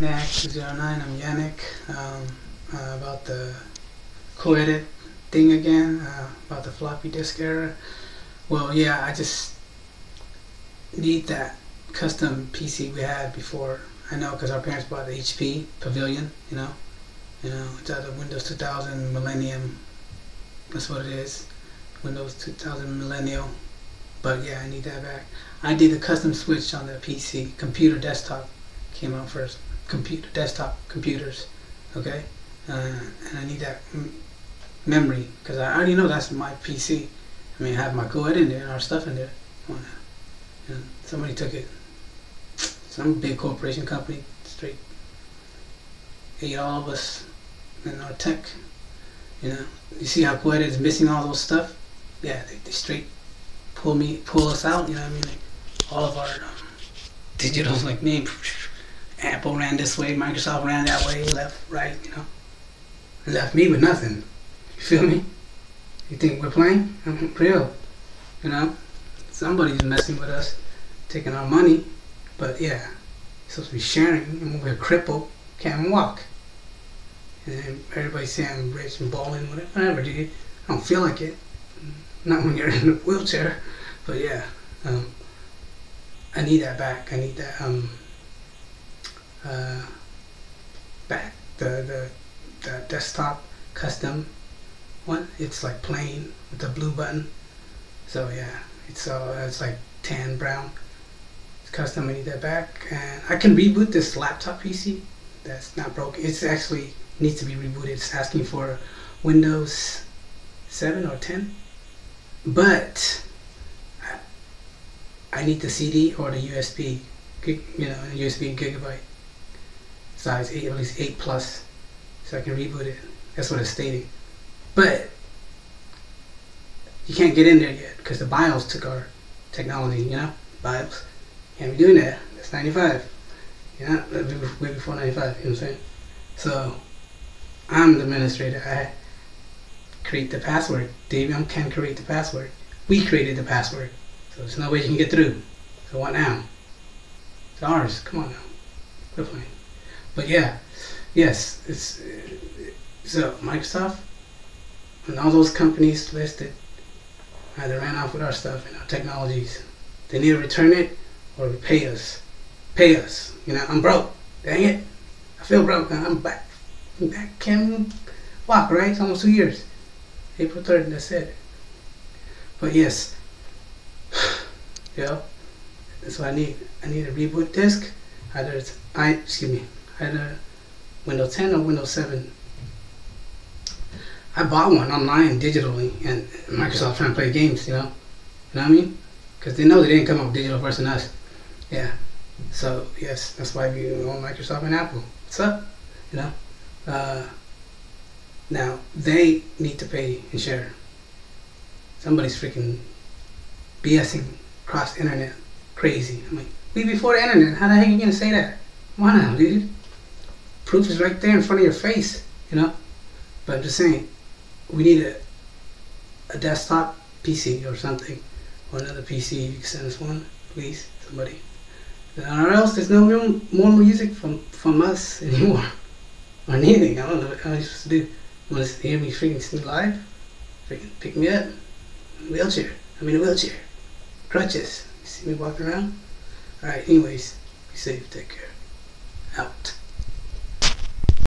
NAC 209. I'm Yannick. Um, uh, about the co-edit thing again, uh, about the floppy disk error. Well, yeah, I just need that custom PC we had before. I know because our parents bought the HP Pavilion, you know. You know, it's out of Windows 2000 Millennium. That's what it is. Windows 2000 Millennial. But yeah, I need that back. I did a custom switch on the PC. Computer desktop came out first. Computer desktop computers. Okay? Uh, and I need that m- memory because I already know that's my PC. I mean, I have my code in there and our stuff in there. And somebody took it. Some big corporation company straight ate all of us and our tech. You know, you see how Quetta is missing all those stuff? Yeah, they, they straight pull me, pull us out. You know what I mean? Like all of our um, digitals, like me. Apple ran this way, Microsoft ran that way, left, right. You know, left me with nothing. You feel me? You think we're playing? I'm real. You know, somebody's messing with us, taking our money. But yeah, supposed to be sharing, and we're crippled, can't walk. And then everybody saying I'm rich and balling, whatever, dude. I don't feel like it. Not when you're in a wheelchair. But yeah, um, I need that back. I need that um, uh, back. The, the the desktop custom one. It's like plain with the blue button. So yeah, it's uh, it's like tan brown. It's custom. I need that back, and I can reboot this laptop PC. That's not broken. It's actually needs to be rebooted. It's asking for Windows 7 or 10. But I need the CD or the USB, you know, USB gigabyte size, eight, at least 8 plus, so I can reboot it. That's what it's stating. But you can't get in there yet because the BIOS took our technology, you know, BIOS. Can't be doing that. That's 95. Yeah, way before 95, you know what I'm saying? So I'm the administrator. I create the password. Davion can create the password. We created the password. So there's no way you can get through. So what now? It's ours. Come on now. We're playing. But yeah, yes, it's so Microsoft and all those companies listed uh, either ran off with our stuff and our technologies. They need to return it or pay us. Pay us. You know, I'm broke. Dang it. I feel broke. I'm back. I'm back. Can't walk, right? It's almost two years. April 3rd, that's it. But yes, yeah, that's what I need. I need a reboot disk. Either it's I excuse me, either Windows 10 or Windows 7. I bought one online digitally, and Microsoft trying to play games. You know, you know what I mean? Because they know they didn't come up digital first than us. Yeah. So yes, that's why we own Microsoft and Apple. What's up? You know. Uh, now they need to pay and share. Somebody's freaking BSing across the internet. Crazy. I'm like, we before the internet. How the heck are you gonna say that? Why now, dude? Proof is right there in front of your face, you know? But I'm just saying, we need a a desktop PC or something. Or another PC. You can send us one, please, somebody. Or else there's no real more music from, from us anymore. or anything. I don't know what I'm supposed to do. You want to hear me freaking sing live? Freaking pick me up. Wheelchair. I'm in a wheelchair. Crutches. You see me walking around? Alright, anyways, be safe. Take care.